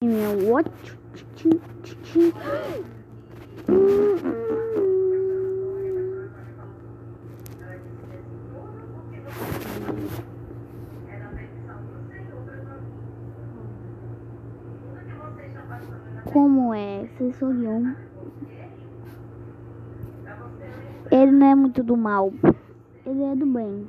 Meu, what? Como é? Sensorium. Ele não é muito do mal. Ele é do bem.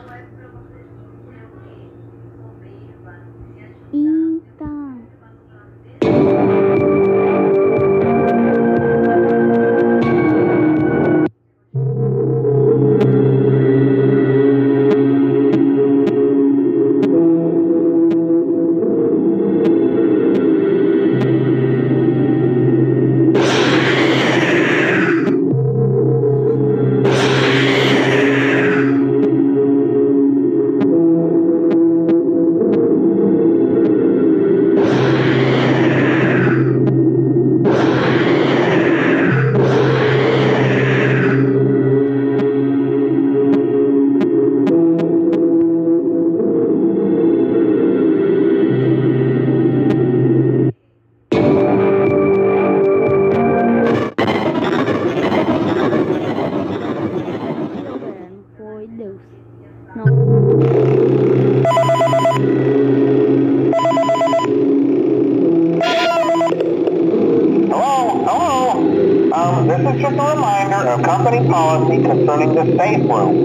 Hello. belonging safe room.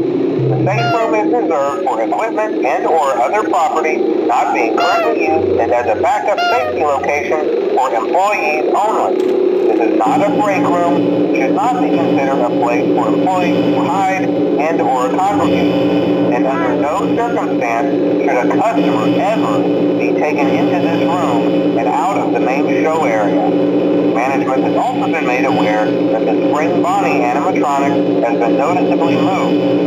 The safe room is reserved for equipment and or other property not being currently used and as a backup safety location for employees only. This is not a break room, should not be considered a place for employees to hide and or congregate. And under no circumstance should a customer ever be taken into this room and out of the main show area management has also been made aware that the Spring Bonnie animatronic has been noticeably moved.